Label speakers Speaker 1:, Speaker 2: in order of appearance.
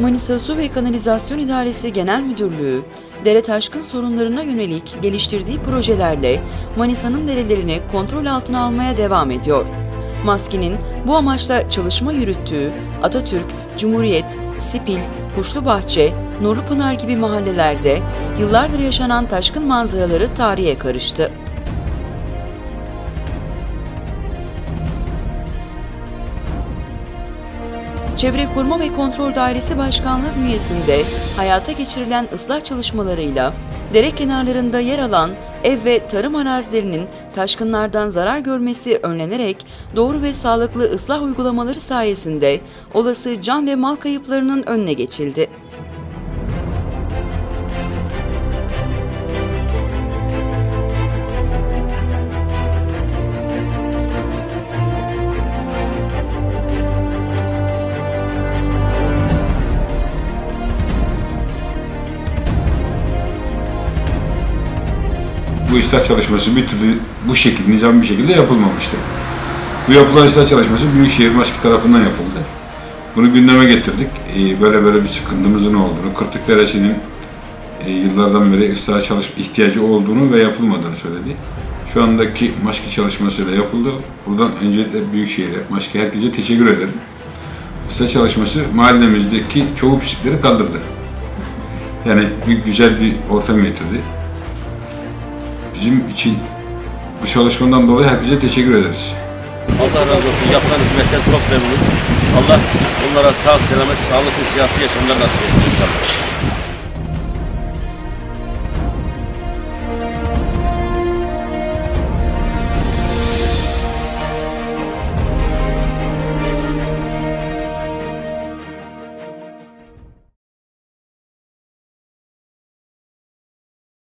Speaker 1: Manisa Su ve Kanalizasyon İdaresi Genel Müdürlüğü, dere taşkın sorunlarına yönelik geliştirdiği projelerle Manisa'nın derelerini kontrol altına almaya devam ediyor. Maski'nin bu amaçla çalışma yürüttüğü Atatürk, Cumhuriyet, Sipil, Kuşlubahçe, Nurlupınar gibi mahallelerde yıllardır yaşanan taşkın manzaraları tarihe karıştı. Çevre Koruma ve Kontrol Dairesi Başkanlığı bünyesinde hayata geçirilen ıslah çalışmalarıyla dere kenarlarında yer alan ev ve tarım arazilerinin taşkınlardan zarar görmesi önlenerek doğru ve sağlıklı ıslah uygulamaları sayesinde olası can ve mal kayıplarının önüne geçildi.
Speaker 2: Bu ıslah çalışması bir türlü bu şekilde, nizam bir şekilde yapılmamıştı. Bu yapılan ıslah çalışması Büyükşehir Maski tarafından yapıldı. Bunu gündeme getirdik. Ee, böyle böyle bir sıkıntımızın olduğunu, Kırtık Deresi'nin e, yıllardan beri ıslah çalış ihtiyacı olduğunu ve yapılmadığını söyledi. Şu andaki maski çalışmasıyla yapıldı. Buradan öncelikle Büyükşehir'e, maski herkese teşekkür ederim. Islah çalışması mahallemizdeki çoğu pislikleri kaldırdı. Yani bir güzel bir ortam getirdi bizim için bu çalışmadan dolayı herkese teşekkür ederiz.
Speaker 3: Allah razı olsun. Yapılan hizmetten çok memnunuz. Allah onlara sağ, selamet, sağlıklı, sıhhatli yaşamlar nasip etsin inşallah.